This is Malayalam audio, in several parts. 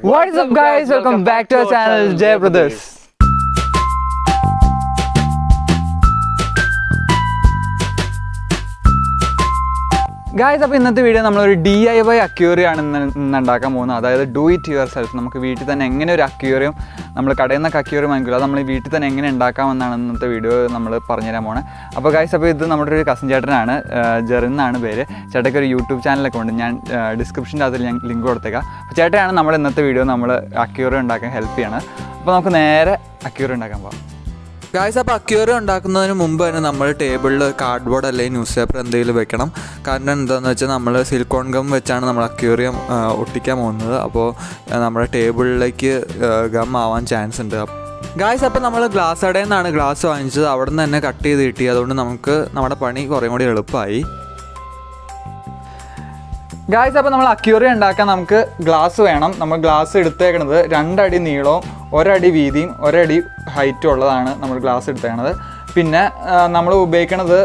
What is up guys? Welcome back to our channel Jay Brothers. Guys അപ്പോൾ ഇന്നത്തെ വീഡിയോ നമ്മളൊരു ഡി ഐ വൈ അക്യൂറിയാണ് ഇന്ന് ഉണ്ടാക്കാൻ പോകുന്നത്. അതായത് ഡു ഇറ്റ് യുവർ സെൽഫ് നമുക്ക് വീട്ടിൽ തന്നെ എങ്ങനെ ഒരു അക്യൂറിയം നമ്മൾ കടയിൽ നിന്നൊക്കെ അക്യൂറിയം വാങ്ങിക്കില്ല നമ്മൾ വീട്ടിൽ തന്നെ എങ്ങനെ ഉണ്ടാക്കാമെന്നാണ് ഇന്നത്തെ വീഡിയോ നമ്മൾ പറഞ്ഞുതരാൻ പോണത് അപ്പോൾ ഗായ്സ് അപ്പോൾ ഇത് നമ്മുടെ ഒരു കസിൻ ചേട്ടനാണ് ജെറിൻ എന്നാണ് പേര്. ചേട്ടയ്ക്ക് ഒരു യൂട്യൂബ് ചാനലൊക്കെ ഉണ്ട്. ഞാൻ ഡിസ്ക്രിപ്ഷന്റെ അതിൽ ഞാൻ ലിങ്ക് കൊടുത്തേക്കാം. അപ്പോൾ ചേട്ടയാണ് നമ്മുടെ ഇന്നത്തെ വീഡിയോ നമ്മൾ അക്യൂറിയം ഉണ്ടാക്കാൻ ഹെൽപ്പ് ചെയ്യണം അപ്പോൾ നമുക്ക് നേരെ അക്യൂറിയം ഉണ്ടാക്കാൻ പോകാം ഗായ്സ് അപ്പോൾ അക്യൂറിയം ഉണ്ടാക്കുന്നതിന് മുമ്പ് തന്നെ നമ്മൾ ടേബിളിൽ കാർഡ്ബോർഡ് അല്ലെങ്കിൽ ന്യൂസ് പേപ്പർ എന്തെങ്കിലും വെക്കണം. കാരണം എന്താണെന്ന് വെച്ചാൽ നമ്മൾ സിലിക്കോൺ ഗം വെച്ചാണ് നമ്മൾ അക്യൂറിയം ഒട്ടിക്കാൻ പോകുന്നത്. അപ്പോൾ നമ്മുടെ ടേബിളിലേക്ക് ഗം ആവാൻ ചാൻസ് ഉണ്ട്. ഗായ്സ് അപ്പോൾ നമ്മൾ ഗ്ലാസ് കടയിൽ നിന്നാണ് ഗ്ലാസ് വാങ്ങിച്ചത്. അവിടെ നിന്ന് തന്നെ കട്ട് ചെയ്ത് കിട്ടി. അതുകൊണ്ട് നമുക്ക് നമ്മുടെ പണി കുറേ കൂടി എളുപ്പമായി. ഗായ്സ് അപ്പോൾ നമ്മൾ അക്യൂറി ഉണ്ടാക്കാൻ നമുക്ക് ഗ്ലാസ് വേണം. നമ്മൾ ഗ്ലാസ് എടുത്തേക്കണത് രണ്ടടി നീളവും ഒരടി വീതിയും ഒരടി ഹൈറ്റും ഉള്ളതാണ് നമ്മൾ ഗ്ലാസ് എടുത്തേക്കണത്. പിന്നെ നമ്മൾ ഉപയോഗിക്കണത്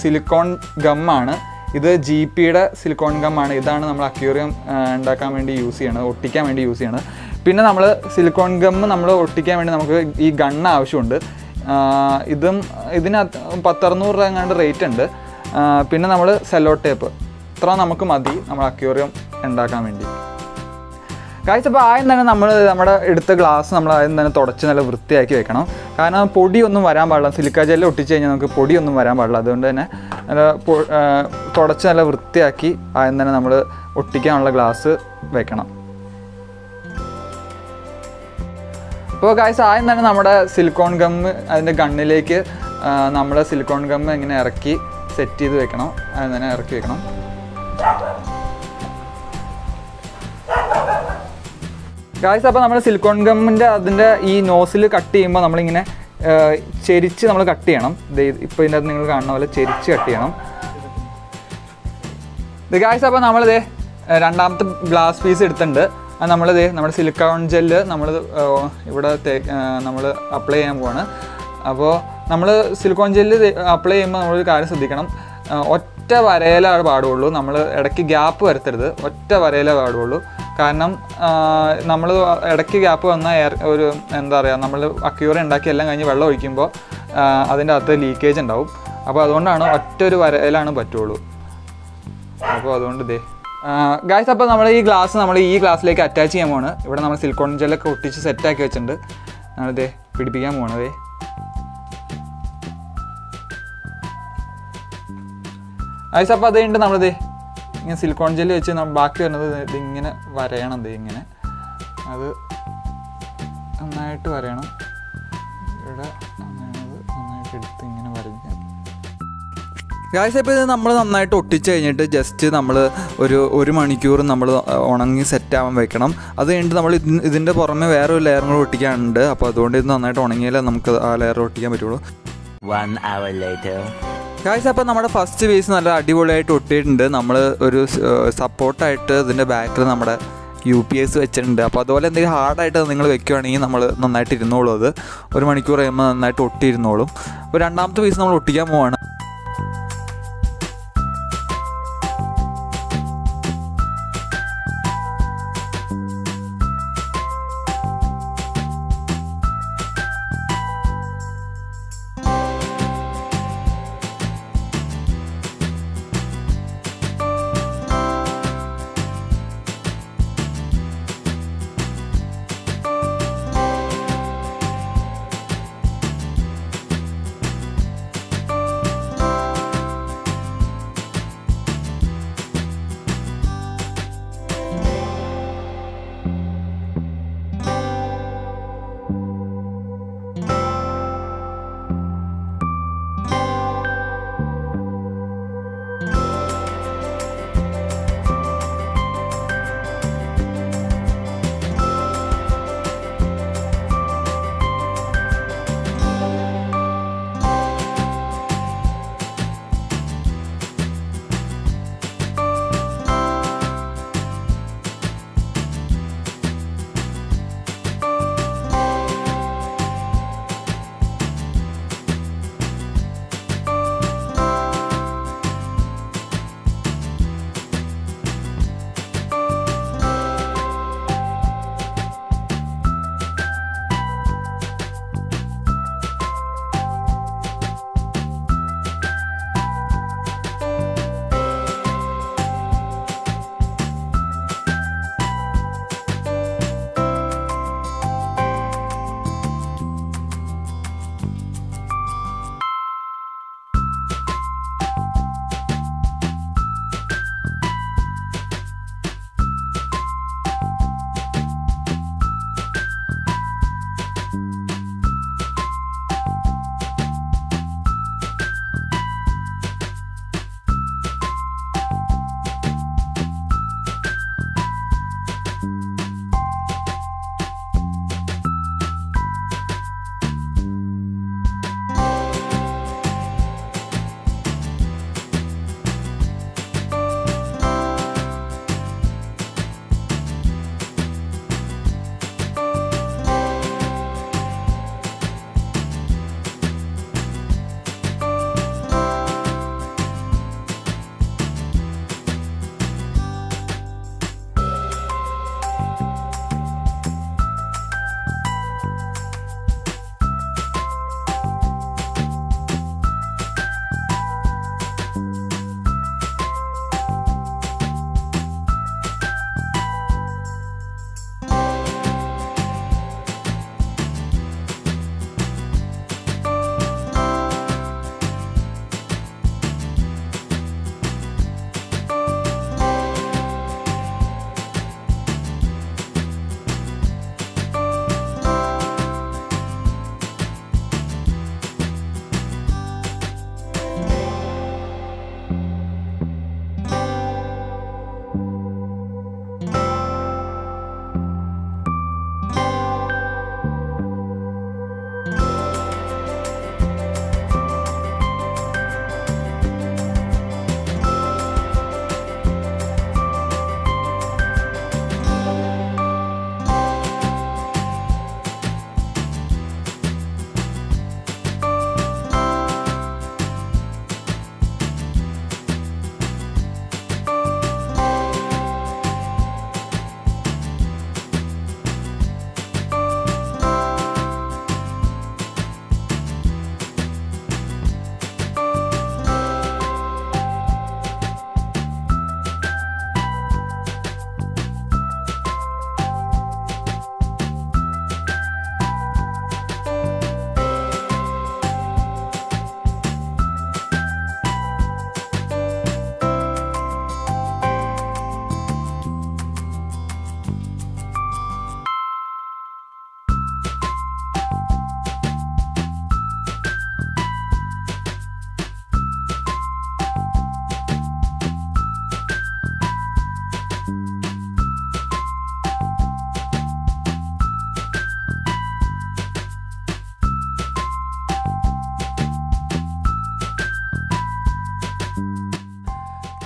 സിലിക്കോൺ ഗമ്മാണ് ഇത് ജി പിയുടെ സിലിക്കോൺ ഗമ്മാണ് ഇതാണ് നമ്മൾ അക്യൂറിയം ഉണ്ടാക്കാൻ വേണ്ടി യൂസ് ചെയ്യണത് ഒട്ടിക്കാൻ വേണ്ടി യൂസ് ചെയ്യണത്. പിന്നെ നമ്മൾ സിലിക്കോൺ ഗമ്മ് നമ്മൾ ഒട്ടിക്കാൻ വേണ്ടി നമുക്ക് ഈ ഗണ്ണ് ആവശ്യമുണ്ട്. ഇതും ഇതിന് പത്തറുന്നൂറ് രൂപ എങ്ങാണ്ട് റേറ്റ് ഉണ്ട്. പിന്നെ നമ്മൾ സെല്ലോ ടേപ്പ് ഇത്ര നമുക്ക് മതി നമ്മൾ അക്യൂറിയം ഉണ്ടാക്കാൻ വേണ്ടി. കാഴ്ച അപ്പോൾ ആദ്യം തന്നെ നമ്മൾ നമ്മുടെ എടുത്ത ഗ്ലാസ് നമ്മൾ ആദ്യം തന്നെ തുടച്ച് നല്ല വൃത്തിയാക്കി വെക്കണം. കാരണം പൊടിയൊന്നും വരാൻ പാടില്ല. സിലിക്ക ജെല്ല് ഒട്ടിച്ച് കഴിഞ്ഞാൽ നമുക്ക് പൊടിയൊന്നും വരാൻ പാടില്ല. അതുകൊണ്ട് തന്നെ നല്ല തുടച്ച് നല്ല വൃത്തിയാക്കി ആദ്യം തന്നെ നമ്മൾ ഒട്ടിക്കാനുള്ള ഗ്ലാസ് വെക്കണം. അപ്പോൾ കാഴ്ച ആദ്യം തന്നെ നമ്മുടെ സിലിക്കോൺ ഗമ്മ് അതിന്റെ ഗണ്ണിലേക്ക് നമ്മുടെ സിലിക്കോൺ ഗമ്മ് ഇങ്ങനെ ഇറക്കി സെറ്റ് ചെയ്ത് വെക്കണം. അതിന് തന്നെ ഇറക്കി വെക്കണം. ഗായ്സ് അപ്പോൾ നമ്മൾ സിലിക്കോൺ ഗമ്മിന്റെ അതിന്റെ ഈ നോസിൽ കട്ട് ചെയ്യുമ്പോൾ നമ്മളിങ്ങനെ ചെരിച്ച് നമ്മൾ കട്ട് ചെയ്യണം. ഇപ്പോൾ ഇതിന്റെ നിങ്ങൾ കാണുന്ന പോലെ ചെരിച്ച് കട്ട് ചെയ്യണം. ഇത് ഗായ്സ് അപ്പോൾ നമ്മളിത് രണ്ടാമത്തെ ഗ്ലാസ് പീസ് എടുത്തിട്ടുണ്ട്. അത് നമ്മളിത് നമ്മുടെ സിലിക്കോൺ ജെല്ല് നമ്മൾ ഇവിടെ നമ്മൾ അപ്ലൈ ചെയ്യാൻ പോവാണ്. അപ്പോൾ നമ്മൾ സിലിക്കോൺ ജെല്ല് അപ്ലൈ ചെയ്യുമ്പോൾ നമ്മളൊരു കാര്യം ശ്രദ്ധിക്കണം. ഒറ്റ വരയിലേ പാടുള്ളൂ. നമ്മൾ ഇടയ്ക്ക് ഗ്യാപ്പ് വരുത്തരുത്. ഒറ്റ വരയിലേ പാടുള്ളൂ. കാരണം നമ്മൾ ഇടയ്ക്ക് ഗ്യാപ്പ് വന്ന എയർ ഒരു എന്താ പറയുക നമ്മൾ അക്യൂറ ഉണ്ടാക്കി എല്ലാം കഴിഞ്ഞ് വെള്ളം ഒഴിക്കുമ്പോൾ അതിന്റെ അകത്ത് ലീക്കേജ് ഉണ്ടാവും. അപ്പോൾ അതുകൊണ്ടാണ് ഒറ്റ ഒരു വരയിലാണ് പറ്റുള്ളൂ. അപ്പോൾ അതുകൊണ്ട് ഇതേ ഗായ്സ് അപ്പോൾ നമ്മൾ ഈ ഗ്ലാസ് നമ്മൾ ഈ ഗ്ലാസ്സിലേക്ക് അറ്റാച്ച് ചെയ്യാൻ പോവാണ്. ഇവിടെ നമ്മൾ സിലിക്കോൺ ജെല്ലൊക്കെ ഒട്ടിച്ച് സെറ്റാക്കി വെച്ചിട്ടുണ്ട്. നമ്മളിതേ പിടിപ്പിക്കാൻ പോകണതേ ഗായ്സ് അപ്പോൾ അത് ഉണ്ട് നമ്മളിതേ ഇങ്ങനെ സിലിക്കോൺ ജെല്ല് വെച്ച് നമ്മൾ ബാക്കി വരുന്നത് ഇതിങ്ങനെ വരയണം ദേ ഇങ്ങനെ. അത് നന്നായിട്ട് വരയണം. ഇവിടെ നന്നായിട്ട് എടുത്ത് ഇങ്ങനെ വരയ്ക്കാം. ഗായ്സ് ഇപ്പോൾ ഇത് നമ്മൾ നന്നായിട്ട് ഒട്ടിച്ച് കഴിഞ്ഞിട്ട് ജസ്റ്റ് നമ്മൾ ഒരു ഒരു മണിക്കൂർ നമ്മൾ ഉണങ്ങി സെറ്റ് ആവാൻ വെക്കണം. അത് കഴിഞ്ഞിട്ട് നമ്മൾ ഇതിന്റെ പുറമെ വേറെ ഒരു ലെയറും കൂടെ ഒട്ടിക്കാനുണ്ട്. അപ്പോൾ അതുകൊണ്ട് ഇത് നന്നായിട്ട് ഉണങ്ങിയാലേ നമുക്ക് ആ ലെയർ ഒട്ടിക്കാൻ പറ്റുള്ളൂ. ഗായ്സ് അപ്പോൾ നമ്മുടെ ഫസ്റ്റ് പീസ് നല്ല അടിപൊളിയായിട്ട് ഒട്ടിയിട്ടുണ്ട്. നമ്മൾ ഒരു സപ്പോർട്ടായിട്ട് ഇതിന്റെ ബാക്കിൽ നമ്മുടെ യു പി എസ് വെച്ചിട്ടുണ്ട്. അപ്പോൾ അതുപോലെ എന്തെങ്കിലും ഹാർഡായിട്ട് നിങ്ങൾ വെക്കുകയാണെങ്കിൽ നമ്മൾ നന്നായിട്ട് ഇരുന്നോളും അത്. ഒരു മണിക്കൂർ കഴിയുമ്പോൾ നന്നായിട്ട് ഒട്ടിയിരുന്നോളും. അപ്പോൾ രണ്ടാമത്തെ പീസ് നമ്മൾ ഒട്ടിക്കാൻ പോവാണ്.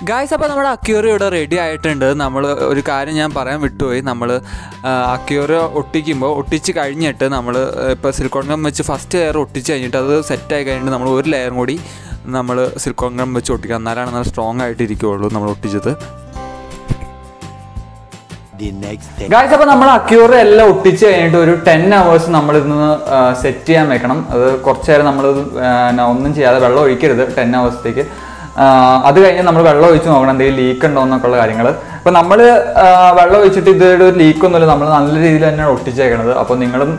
ഗായ്സ് അപ്പോൾ നമ്മുടെ അക്യൂറോ ഇവിടെ റെഡി ആയിട്ടുണ്ട്. നമ്മൾ ഒരു കാര്യം ഞാൻ പറയാൻ വിട്ടുപോയി. നമ്മൾ അക്യൂറോ ഒട്ടിക്കുമ്പോൾ ഒട്ടിച്ച് കഴിഞ്ഞിട്ട് നമ്മൾ ഇപ്പോൾ സിലിക്കോൺ ഗം വെച്ച് ഫസ്റ്റ് ലെയർ ഒട്ടിച്ച് കഴിഞ്ഞിട്ട് അത് സെറ്റായി കഴിഞ്ഞിട്ട് നമ്മൾ ഒരു ലെയറും കൂടി നമ്മൾ സിലിക്കോൺ ഗം വെച്ച് ഒട്ടിക്കുക എന്നാലാണ് നല്ല സ്ട്രോങ് ആയിട്ട് ഇരിക്കുകയുള്ളൂ നമ്മൾ ഒട്ടിച്ചത്. ഗായ്സ് അപ്പോൾ നമ്മൾ അക്യൂറോ എല്ലാം ഒട്ടിച്ച് കഴിഞ്ഞിട്ട് ഒരു ടെൻ അവേഴ്സ് നമ്മൾ ഇന്ന് സെറ്റ് ചെയ്യാൻ വെക്കണം. അത് കുറച്ച് നേരം നമ്മൾ ഒന്നും ചെയ്യാതെ വെള്ളം ഒഴിക്കരുത്. ടെൻ അവേഴ്സത്തേക്ക് അത് കഴിഞ്ഞ് നമ്മൾ വെള്ളം ഒഴിച്ച് നോക്കണം എന്തെങ്കിലും ലീക്ക് ഉണ്ടോ എന്നൊക്കെയുള്ള കാര്യങ്ങൾ അപ്പോൾ നമ്മൾ വെള്ളം ഒഴിച്ചിട്ട് ഇതൊരു ലീക്കൊന്നുമില്ല നമ്മൾ നല്ല രീതിയിൽ തന്നെയാണ് ഒട്ടിച്ചേക്കണത്. അപ്പോൾ നിങ്ങളും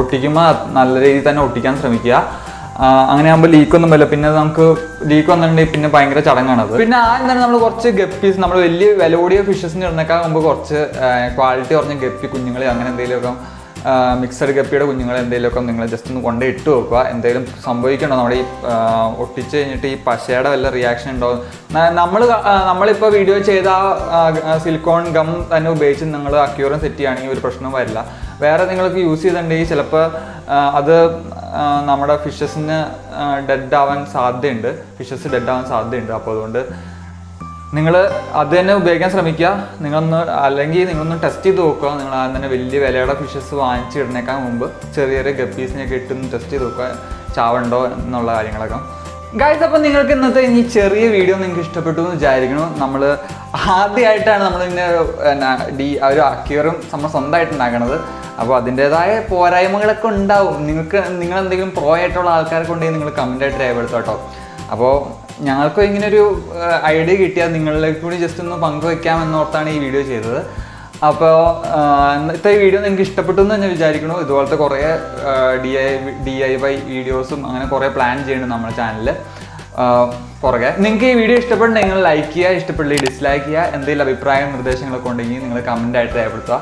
ഒട്ടിക്കുമ്പോൾ നല്ല രീതിയിൽ തന്നെ ഒട്ടിക്കാൻ ശ്രമിക്കുക. അങ്ങനെ ആകുമ്പോൾ ലീക്ക് ഒന്നും വരില്ല. പിന്നെ നമുക്ക് ലീക്ക് വന്നിട്ടുണ്ടെങ്കിൽ പിന്നെ ഭയങ്കര ചടങ്ങാണ് അത്. പിന്നെ ആദ്യം തന്നെ നമ്മൾ കുറച്ച് ഗപ്പീസ് നമ്മൾ വലിയ വില കൂടിയ ഫിഷസിന് ഇടുന്നേക്കാൾ മുമ്പ് കുറച്ച് ക്വാളിറ്റി കുറഞ്ഞ ഗപ്പി കുഞ്ഞുങ്ങളെ അങ്ങനെ എന്തെങ്കിലുമൊക്കെ മിക്സഡ് കപ്പിയുടെ കുഞ്ഞുങ്ങൾ എന്തെങ്കിലുമൊക്കെ നിങ്ങൾ ജസ്റ്റ് ഒന്ന് കൊണ്ട് ഇട്ട് വെക്കുക. എന്തെങ്കിലും സംഭവിക്കണോ നമ്മുടെ ഈ ഒട്ടിച്ച് കഴിഞ്ഞിട്ട് ഈ പശയുടെ വല്ല റിയാക്ഷൻ ഉണ്ടോ? നമ്മൾ നമ്മളിപ്പോൾ വീഡിയോ ചെയ്ത സിലിക്കോൺ ഗം തന്നെ ഉപയോഗിച്ച് നിങ്ങൾ അക്യൂറൻ സെറ്റ് ചെയ്യുകയാണെങ്കിൽ ഒരു പ്രശ്നവും വരില്ല. വേറെ നിങ്ങൾക്ക് യൂസ് ചെയ്തിട്ടുണ്ടെങ്കിൽ ചിലപ്പോൾ അത് നമ്മുടെ ഫിഷസിന് ഡെഡ് ആവാൻ സാധ്യതയുണ്ട്. ഫിഷസ് ഡെഡ് ആവാൻ സാധ്യതയുണ്ട്. അപ്പോൾ അതുകൊണ്ട് നിങ്ങൾ അത് തന്നെ ഉപയോഗിക്കാൻ ശ്രമിക്കുക. നിങ്ങളൊന്ന് അല്ലെങ്കിൽ നിങ്ങളൊന്ന് ടെസ്റ്റ് ചെയ്ത് നോക്കുക. നിങ്ങൾ ആദ്യം തന്നെ വലിയ വിലയുടെ ഫിഷസ് വാങ്ങിച്ചിടുന്നേക്കാൻ മുമ്പ് ചെറിയ ചെറിയ ഗപ്പീസിനെയൊക്കെ ഇട്ടൊന്ന് ടെസ്റ്റ് ചെയ്ത് നോക്കുക. ചാവുണ്ടോ എന്നുള്ള കാര്യങ്ങളൊക്കെ. ഗായ്സ് അപ്പം നിങ്ങൾക്ക് ഇന്നത്തെ ഈ ചെറിയ വീഡിയോ നിങ്ങൾക്ക് ഇഷ്ടപ്പെട്ടു എന്ന് വിചാരിക്കുന്നു. നമ്മൾ ആദ്യമായിട്ടാണ് നമ്മൾ ഇതിന്റെ ഡി ഒരു അക്യൂറും നമ്മൾ സ്വന്തമായിട്ട് ഉണ്ടാക്കണത്. അപ്പോൾ അതിന്റെതായ പോരായ്മകളൊക്കെ ഉണ്ടാവും. നിങ്ങൾക്ക് നിങ്ങൾ എന്തെങ്കിലും പ്രോ ആയിട്ടുള്ള ആൾക്കാരെ കൊണ്ടുപോയി നിങ്ങൾ കമന്റായിട്ട് രേഖപ്പെടുത്തുക കേട്ടോ. അപ്പോൾ ഞങ്ങൾക്ക് ഇങ്ങനൊരു ഐഡിയ കിട്ടിയാൽ നിങ്ങളിലേക്ക് കൂടി ജസ്റ്റ് ഒന്ന് പങ്കുവെക്കാം എന്നോർത്താണ് ഈ വീഡിയോ ചെയ്തത്. അപ്പോൾ ഇന്നത്തെ വീഡിയോ നിങ്ങൾക്ക് ഇഷ്ടപ്പെട്ടു എന്ന് ഞാൻ വിചാരിക്കുന്നു. ഇതുപോലത്തെ കുറേ D I D I Y വീഡിയോസും അങ്ങനെ കുറേ പ്ലാൻ ചെയ്യുന്നുണ്ട് നമ്മുടെ ചാനലിൽ പുറകെ. നിങ്ങൾക്ക് ഈ വീഡിയോ ഇഷ്ടപ്പെടുന്ന നിങ്ങൾ ലൈക്ക് ചെയ്യുക. ഇഷ്ടപ്പെട്ടില്ല ഡിസ്ലൈക്ക് ചെയ്യുക. എന്തെങ്കിലും അഭിപ്രായം നിർദ്ദേശങ്ങളൊക്കെ ഉണ്ടെങ്കിൽ നിങ്ങൾ കമന്റായിട്ട് രേഖപ്പെടുത്തുക.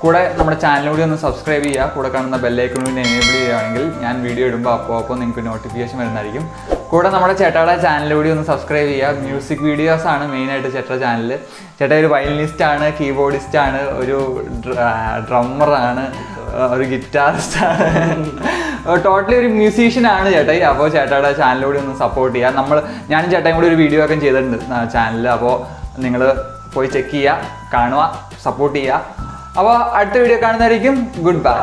കൂടെ നമ്മുടെ ചാനൽ കൂടി ഒന്ന് സബ്സ്ക്രൈബ് ചെയ്യുക. കൂടെ കാണുന്ന ബെല്ലൈക്കൺ കൂടി എനേബിൾ ചെയ്യുകയാണെങ്കിൽ ഞാൻ വീഡിയോ ഇടുമ്പോൾ അപ്പോൾ അപ്പോൾ നിങ്ങൾക്ക് നോട്ടിഫിക്കേഷൻ വരുന്നതായിരിക്കും. കൂടെ നമ്മുടെ ചേട്ടയുടെ ചാനൽ കൂടി ഒന്ന് സബ്സ്ക്രൈബ് ചെയ്യുക. മ്യൂസിക് വീഡിയോസ് ആണ് മെയിനായിട്ട് ചേട്ടയുടെ ചാനൽ ചേട്ടാ ഒരു വയലിനിസ്റ്റ് ആണ് കീബോർഡിസ്റ്റ് ആണ് ഒരു ഡ്രമ്മറാണ് ഒരു ഗിറ്റാറിസ്റ്റ് ആണ്. ടോട്ടലി ഒരു മ്യൂസീഷ്യൻ ആണ് ചേട്ടായി അപ്പോൾ ചേട്ടയുടെ ചാനലിലൂടെ ഒന്ന് സപ്പോർട്ട് ചെയ്യുക. നമ്മൾ ഞാനും ചേട്ടായും കൂടി ഒരു വീഡിയോ ഒക്കെ ചെയ്തിട്ടുണ്ട് ചാനലിൽ അപ്പോൾ നിങ്ങൾ പോയി ചെക്ക് ചെയ്യുക കാണുക സപ്പോർട്ട് ചെയ്യുക. അപ്പോൾ അടുത്ത വീഡിയോ കാണുന്നതായിരിക്കും. Good bye